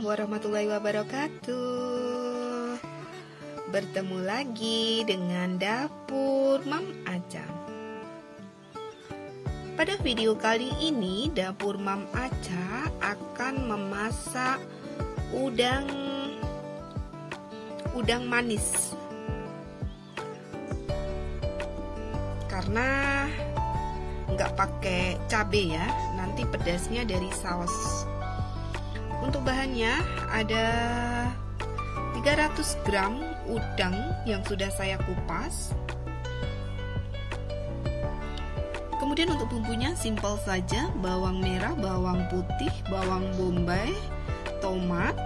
warahmatullahi wabarakatuh. Bertemu lagi dengan dapur Mam Aca Pada video kali ini dapur Mam Aca akan memasak udang udang manis. Karena nggak pakai cabai ya nanti pedasnya dari saus untuk bahannya ada 300 gram udang yang sudah saya kupas. Kemudian untuk bumbunya simpel saja, bawang merah, bawang putih, bawang bombay, tomat.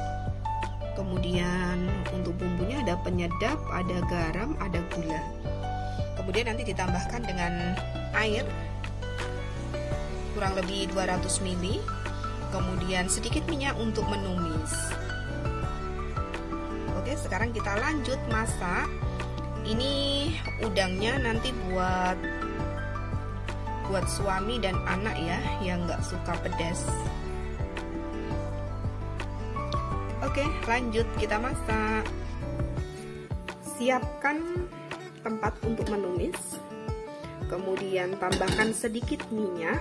Kemudian untuk bumbunya ada penyedap, ada garam, ada gula. Kemudian nanti ditambahkan dengan air kurang lebih 200 ml kemudian sedikit minyak untuk menumis. Oke, sekarang kita lanjut masak. Ini udangnya nanti buat buat suami dan anak ya yang nggak suka pedas. Oke, lanjut kita masak. Siapkan tempat untuk menumis. Kemudian tambahkan sedikit minyak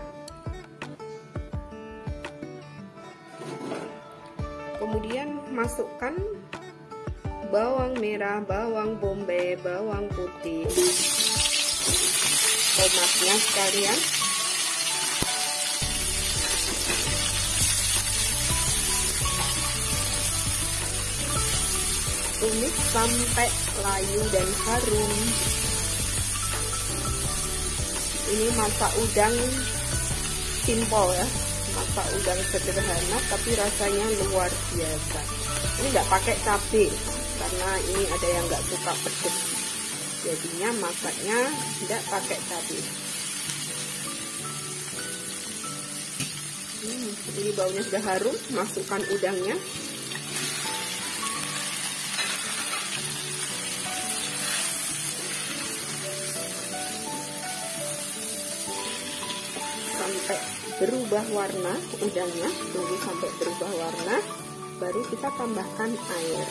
kemudian masukkan bawang merah, bawang bombay, bawang putih, tomatnya sekalian. Tumis sampai layu dan harum. Ini masak udang simpel ya masak udang sederhana tapi rasanya luar biasa. Ini nggak pakai cabai karena ini ada yang nggak suka pedes. Jadinya masaknya tidak pakai cabai. Hmm, ini baunya sudah harum masukkan udangnya. Sampai berubah warna udangnya tunggu sampai berubah warna baru kita tambahkan air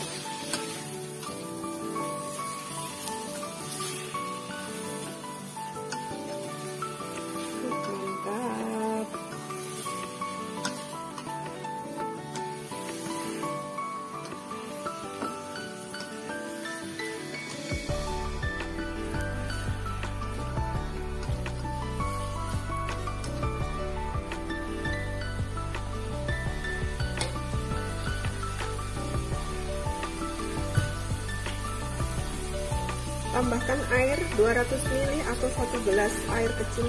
tambahkan air 200 ml atau satu gelas air kecil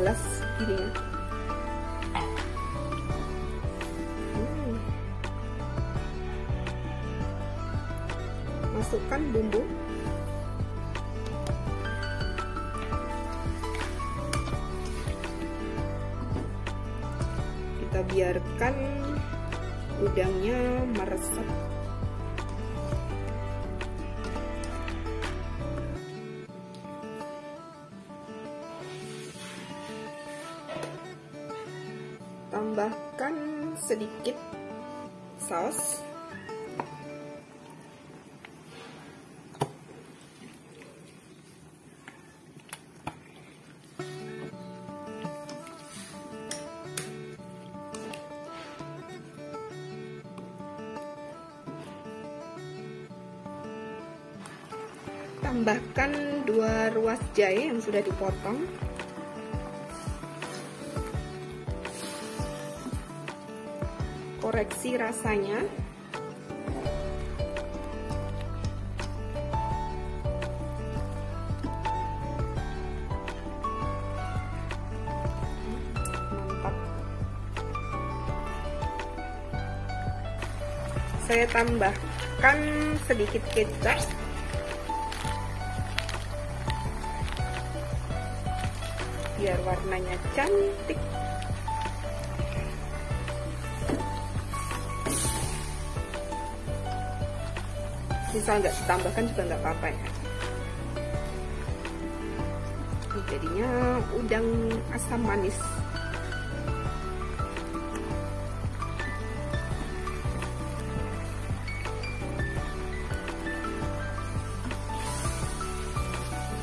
gelas ini ya hmm. masukkan bumbu. Kita biarkan udangnya meresap tambahkan sedikit saus. Tambahkan dua ruas jahe yang sudah dipotong koreksi rasanya. Saya tambahkan sedikit kecap. Biar warnanya cantik bisa nggak ditambahkan juga nggak apa-apa ya. Ini jadinya udang asam manis.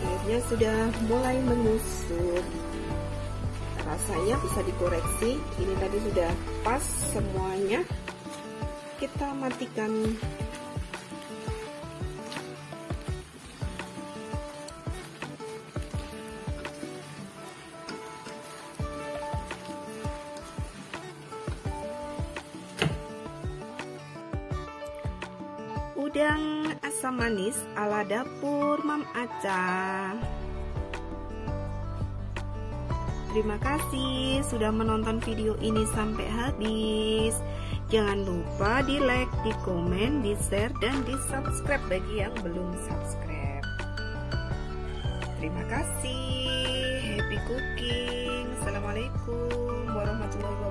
Airnya sudah mulai menusuk rasanya bisa dikoreksi. Ini tadi sudah pas semuanya. Kita matikan udang asam manis ala dapur Mam Aca. Terima kasih sudah menonton video ini sampai habis. Jangan lupa di like, di komen, di share, dan di subscribe bagi yang belum subscribe. Terima kasih. Happy cooking. Assalamualaikum warahmatullahi